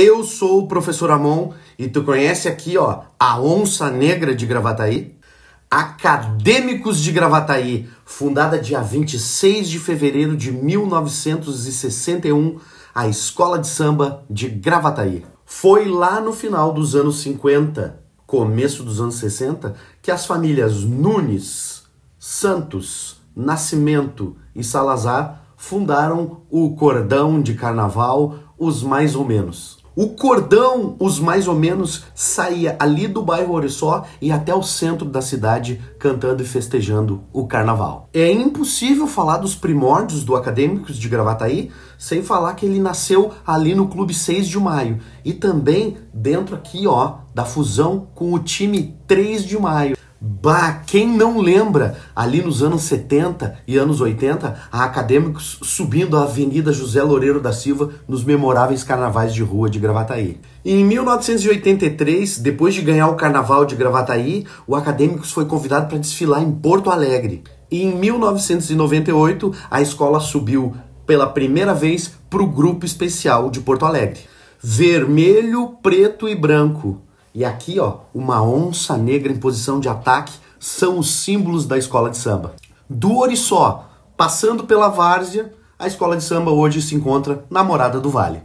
Eu sou o professor Amon e tu conhece aqui, ó, a Onça Negra de Gravataí? Acadêmicos de Gravataí, fundada dia 26 de fevereiro de 1961, a escola de samba de Gravataí. Foi lá no final dos anos 50, começo dos anos 60, que as famílias Nunes, Santos, Nascimento e Salazar fundaram o cordão de carnaval Os Mais ou Menos. O cordão, os mais ou menos, saía ali do bairro Oriçó e até o centro da cidade cantando e festejando o carnaval. É impossível falar dos primórdios do Acadêmicos de Gravataí sem falar que ele nasceu ali no Clube 6 de Maio e também dentro aqui, ó, da fusão com o time 3 de Maio. Bah, quem não lembra ali nos anos 70 e anos 80, a acadêmicos subindo a Avenida José Loureiro da Silva nos memoráveis carnavais de rua de Gravataí. Em 1983, depois de ganhar o carnaval de Gravataí, o Acadêmicos foi convidado para desfilar em Porto Alegre. E em 1998, a escola subiu pela primeira vez para o grupo especial de Porto Alegre. Vermelho, preto e branco e aqui, ó, uma onça negra em posição de ataque são os símbolos da escola de samba. Do Oriçó, passando pela várzea, a escola de samba hoje se encontra na Morada do Vale.